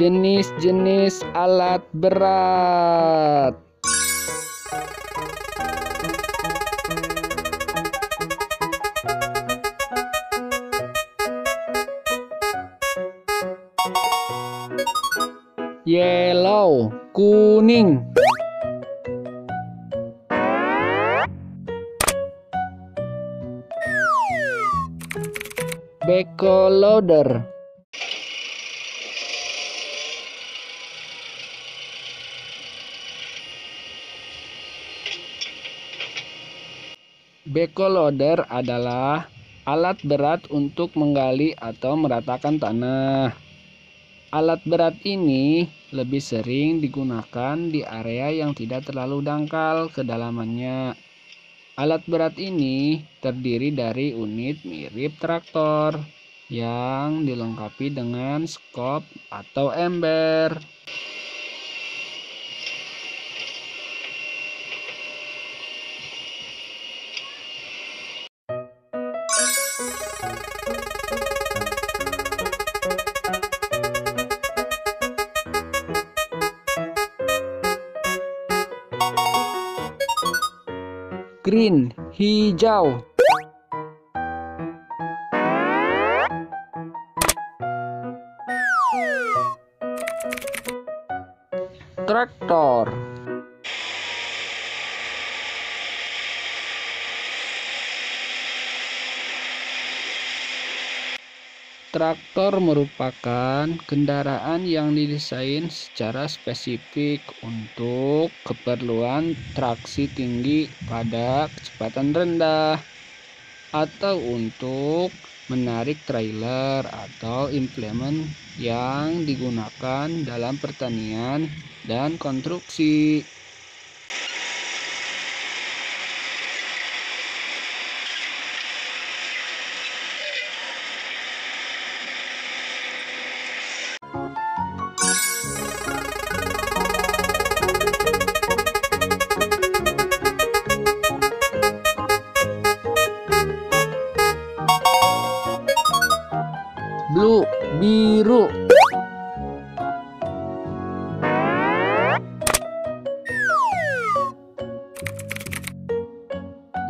jenis-jenis alat berat. Yellow, kuning. Backhoe Backhoe loader adalah alat berat untuk menggali atau meratakan tanah. Alat berat ini lebih sering digunakan di area yang tidak terlalu dangkal kedalamannya. Alat berat ini terdiri dari unit mirip traktor yang dilengkapi dengan skop atau ember. Green, hijau. Traktor. Traktor merupakan kendaraan yang didesain secara spesifik untuk keperluan traksi tinggi pada kecepatan rendah atau untuk menarik trailer atau implement yang digunakan dalam pertanian dan konstruksi. Biru.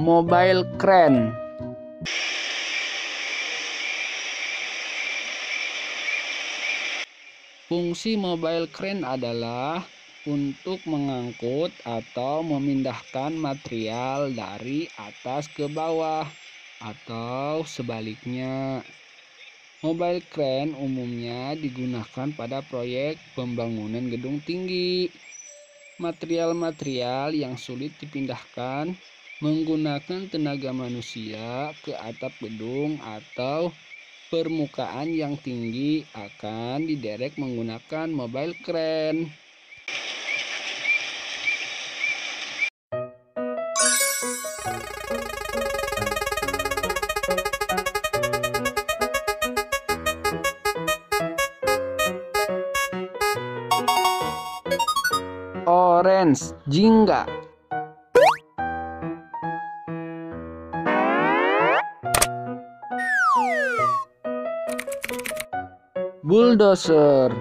Mobile crane. Fungsi mobile crane adalah untuk mengangkut atau memindahkan material dari atas ke bawah atau sebaliknya. Mobile crane umumnya digunakan pada proyek pembangunan gedung tinggi. Material-material yang sulit dipindahkan menggunakan tenaga manusia ke atap gedung atau permukaan yang tinggi akan diderek menggunakan mobile crane. Orange, jingga. Bulldozer.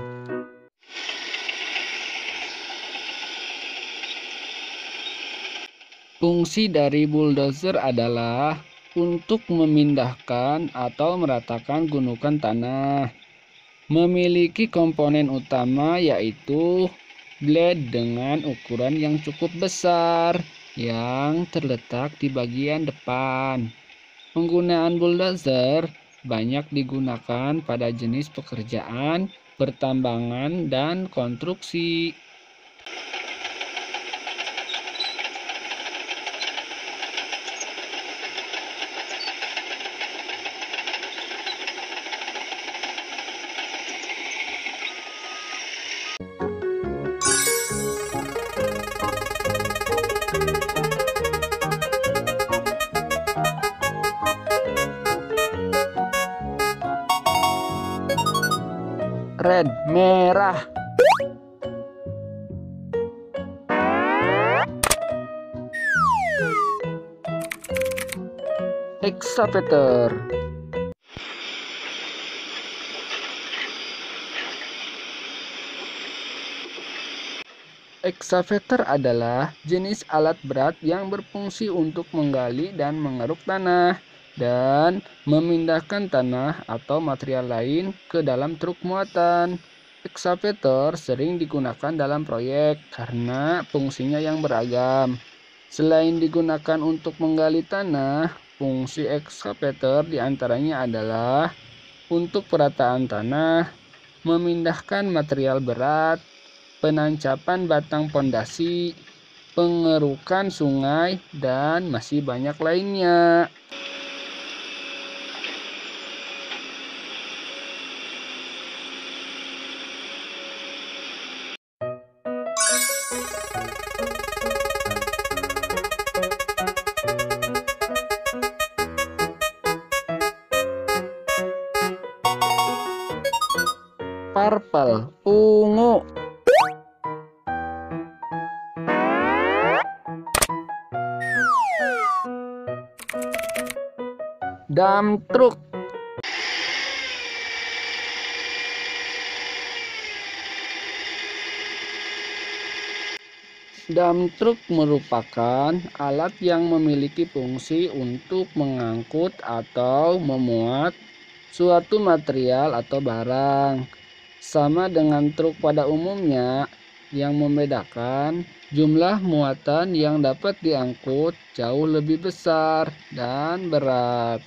Fungsi dari bulldozer adalah untuk memindahkan atau meratakan gunungan tanah. Memiliki komponen utama yaitu blade dengan ukuran yang cukup besar yang terletak di bagian depan. Penggunaan bulldozer banyak digunakan pada jenis pekerjaan pertambangan dan konstruksi. Red, merah. Excavator. Excavator adalah jenis alat berat yang berfungsi untuk menggali dan mengeruk tanah dan memindahkan tanah atau material lain ke dalam truk muatan. Excavator sering digunakan dalam proyek karena fungsinya yang beragam. Selain digunakan untuk menggali tanah, fungsi excavator di antaranya adalah untuk perataan tanah, memindahkan material berat, penancapan batang pondasi, pengerukan sungai, dan masih banyak lainnya. Purple, ungu. Dump truck Dump truck merupakan alat yang memiliki fungsi untuk mengangkut atau memuat suatu material atau barang. Sama dengan truk pada umumnya, yang membedakan jumlah muatan yang dapat diangkut jauh lebih besar dan berat.